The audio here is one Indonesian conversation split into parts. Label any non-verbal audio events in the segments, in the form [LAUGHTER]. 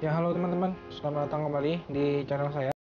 Ya halo teman-teman, selamat datang kembali di channel saya.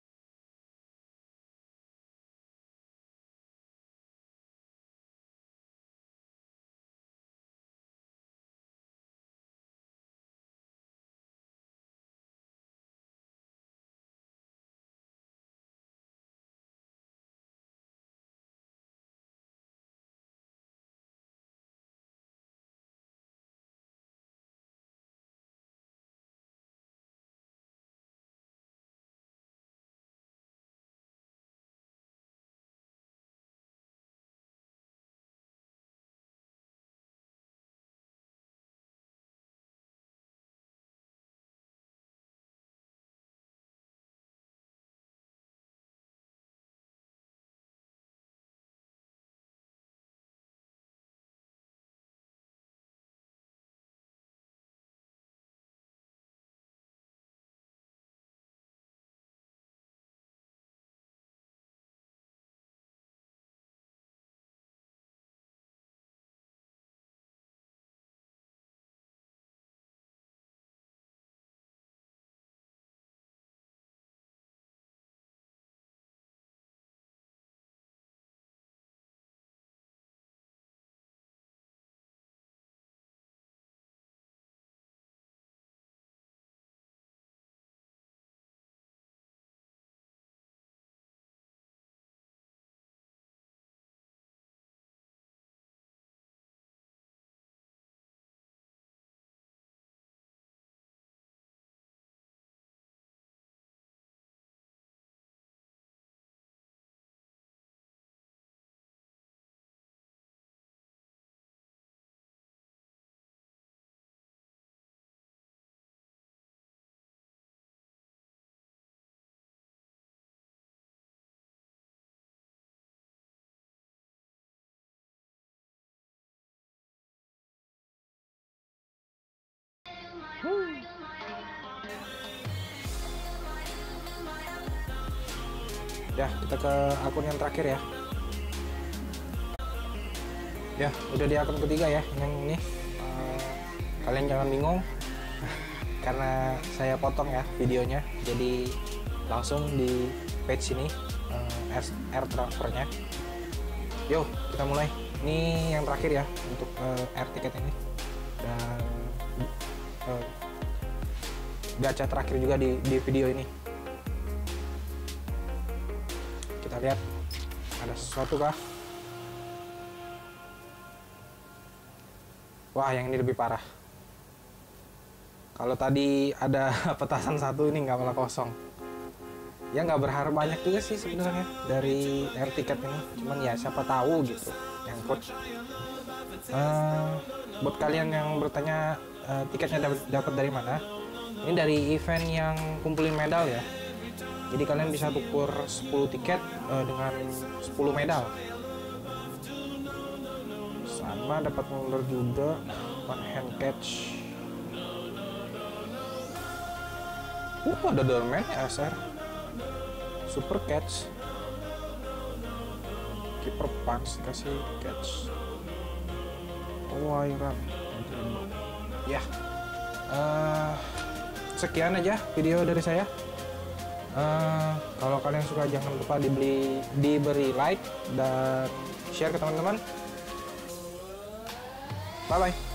Ya, kita ke akun yang terakhir ya. Ya, udah di akun ketiga ya, yang ini. Eh, kalian jangan bingung [LAUGHS] karena saya potong ya videonya. Jadi langsung di page ini eh, air, transfernya. Yo, kita mulai. Ini yang terakhir ya untuk eh, air tiket ini. Gacha terakhir juga di, di video ini. Kita lihat ada sesuatu kah? Wah, yang ini lebih parah. Kalau tadi ada [LAUGHS] petasan satu ini nggak malah kosong. Ya nggak berharap banyak juga sih sebenarnya dari air tiket ini. Cuman ya siapa tahu gitu nyangkut. Eh, buat kalian yang bertanya eh, tiketnya dapat dari mana? Ini dari event yang kumpulin medal ya. Jadi kalian bisa tukur 10 tiket eh, dengan 10 medal. Sama dapat ngeluar juga one hand catch. Uh, ada dorman ya SR. Super catch. Keeper punch kasih catch. Wairan. Ya. Eh, sekian aja video dari saya. Eh, kalau kalian suka jangan lupa dibeli diberi like dan share ke teman-teman. Bye bye.